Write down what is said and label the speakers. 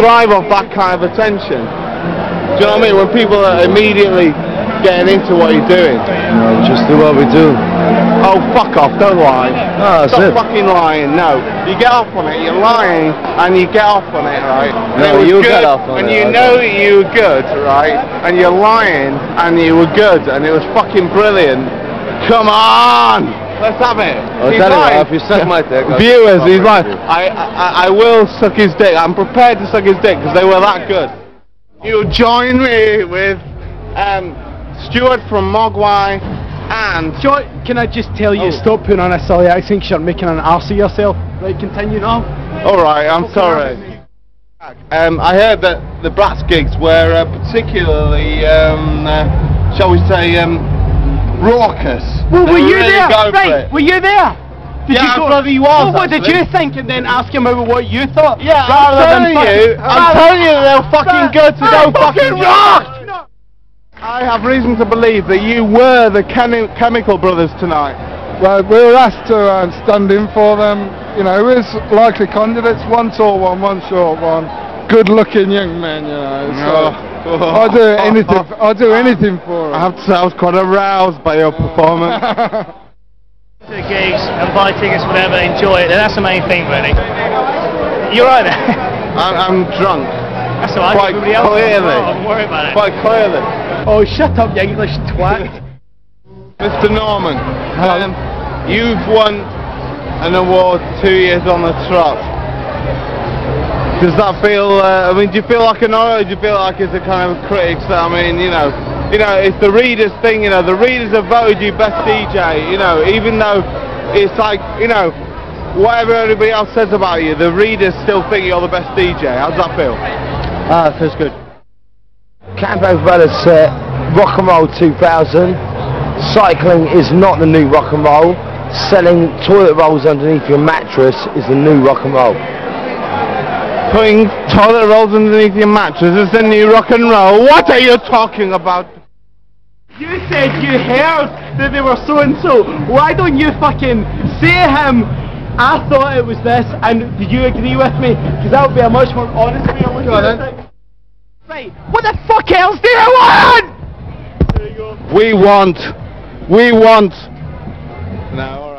Speaker 1: thrive off that kind of attention. Do you know what I mean? When people are immediately getting into what you're doing.
Speaker 2: No, just do what we do.
Speaker 1: Oh, fuck off, don't lie.
Speaker 2: No, that's
Speaker 1: Stop
Speaker 2: it.
Speaker 1: fucking lying, no. You get off on it, you're lying, and you get off on it, right? And
Speaker 2: No,
Speaker 1: it
Speaker 2: you
Speaker 1: good,
Speaker 2: get off on
Speaker 1: And
Speaker 2: it,
Speaker 1: you
Speaker 2: I
Speaker 1: know that you were good, right? And you're lying, and you were good, and it was fucking brilliant. Come on! Let's have it.
Speaker 2: I'll
Speaker 1: He's
Speaker 2: tell
Speaker 1: lying.
Speaker 2: if you suck my dick,
Speaker 1: Viewers, he's
Speaker 2: with
Speaker 1: like. I, I, I will suck his dick. I'm prepared to suck his dick because they were that good. You join me with um, Stuart from Mogwai and
Speaker 3: John, can I just tell you,
Speaker 1: Oh.
Speaker 3: stop putting on a silly accent 'cause you're making an arse of yourself. Right, continue now.
Speaker 1: All right, I'm sorry. Um, I heard that the Brats gigs were uh, particularly, um, uh, shall we say, um, raucous.
Speaker 3: Well, were you
Speaker 1: really
Speaker 3: there? Right, were you there? Did
Speaker 1: Yeah,
Speaker 3: you go?
Speaker 1: I bloody was,
Speaker 3: Well, what did you think? And then ask him over what you thought.
Speaker 1: Yeah, I'm
Speaker 3: rather
Speaker 1: telling
Speaker 3: than
Speaker 1: you,
Speaker 3: fuck-
Speaker 1: I'm telling you, they were fucking good to
Speaker 3: They're
Speaker 1: go fucking rock.
Speaker 3: rock!
Speaker 1: I have reason to believe that you were the chemi- Chemical Brothers tonight.
Speaker 4: Well, we were asked to uh, stand in for them. You know, it was likely candidates, one tall one, one short one. Good-looking young men, you know. So
Speaker 1: Oh.
Speaker 4: I do anything. I'll do anything for
Speaker 1: I have to say, I was quite aroused by your performance.
Speaker 5: to the gigs and buy tickets, whatever, enjoy it. And that's the main thing, really. You're right.
Speaker 1: I'm, I'm drunk,
Speaker 5: That's all right.
Speaker 1: Quite
Speaker 5: Everybody else,
Speaker 1: clearly.
Speaker 5: Oh, don't worry about it.
Speaker 1: quite clearly.
Speaker 3: Oh, shut up, you English twat.
Speaker 1: Mr. Norman, um, you've won an award two years on the trot. Does that feel? Uh, I mean, do you feel like an? Or do you feel like it's a kind of critics? I mean, you know, you know, it's the readers' thing. You know, the readers have voted you best DJ. You know, even though it's like, you know, whatever everybody else says about you, the readers still think you're the best DJ. How does that feel?
Speaker 2: Ah, it feels good. Campag Velocet Rock and Roll 2000. Cycling is not the new rock and roll. Selling toilet rolls underneath your mattress is the new rock and roll.
Speaker 1: Putting toilet rolls underneath your mattress is the new rock and roll. What are you talking about?
Speaker 3: You said you heard that they were so and so. Why don't you fucking say him, I thought it was this, and did you agree with me? Because that would be a much more honest way of looking at
Speaker 1: then.
Speaker 3: Right, what the fuck else do you want?
Speaker 1: We want, we want. No,